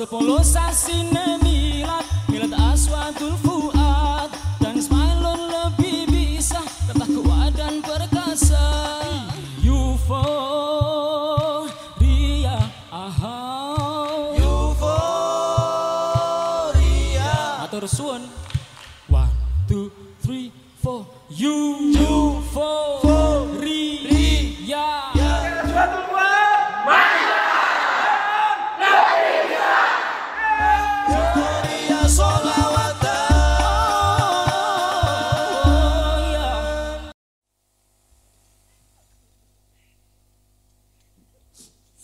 Sepuluh sasi milad Milad aswadul fuad. Dan Ismailun lebih bisa Tetap kuat dan perkasa. Euforia Aha Euforia Atur suun One, two, three, four. You Euforia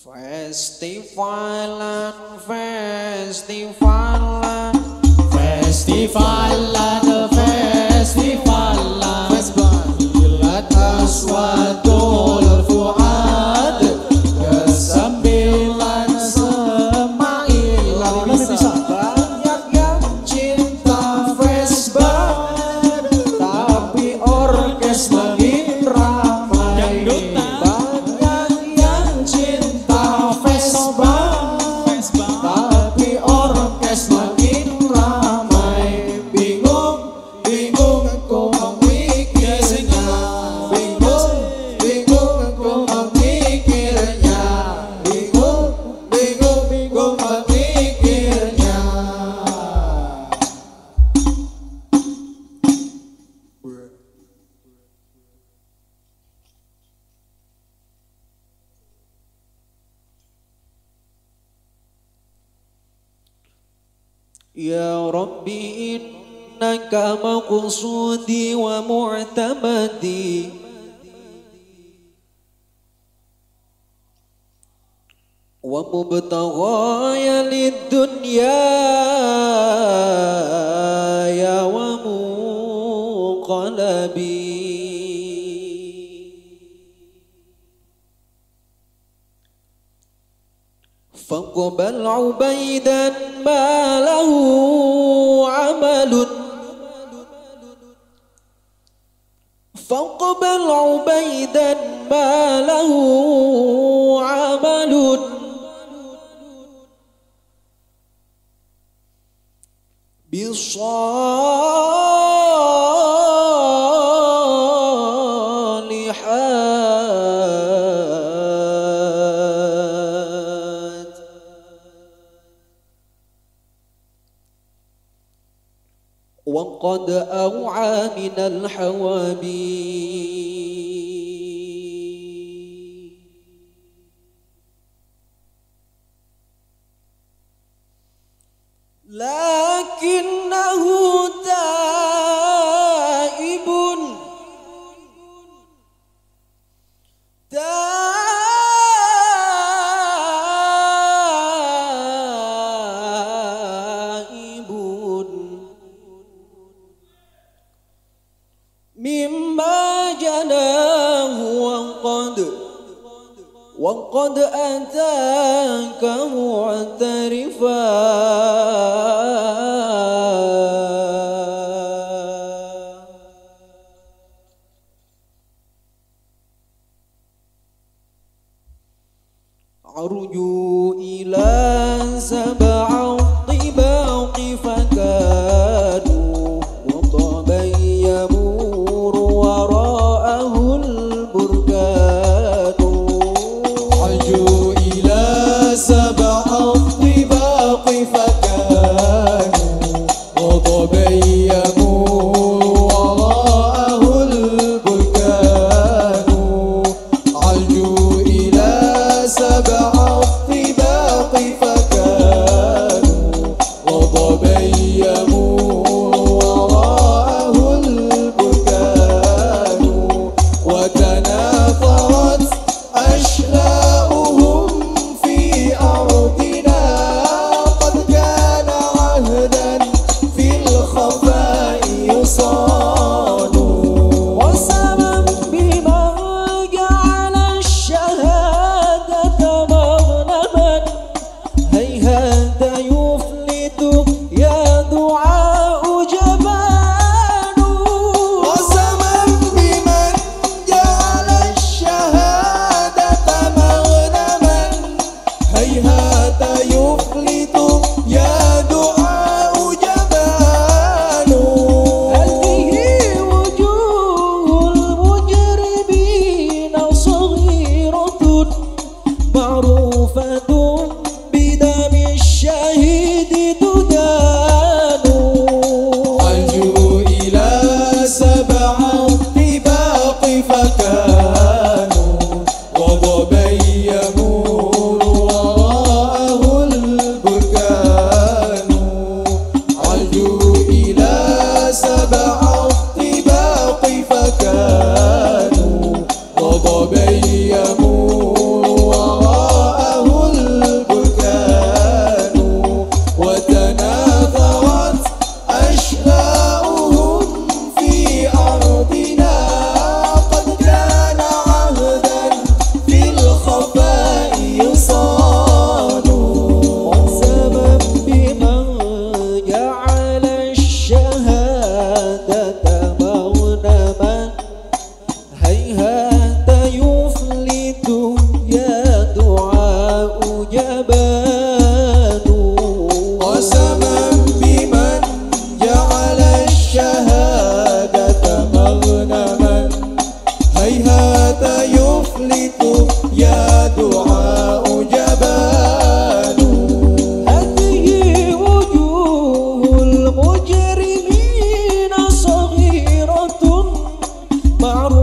Festivalan, festivalan, festivalan, يا ربي إنك مقصودي ومعتمدي ومبتغاي للدنيا فاقبل عبيدا ما له عمل. فاقبل عبيدا ما له عمل. بالصالحات أوعى من الحوابي. وقد أتاك معترفا. أرجو إلى سبع Mama.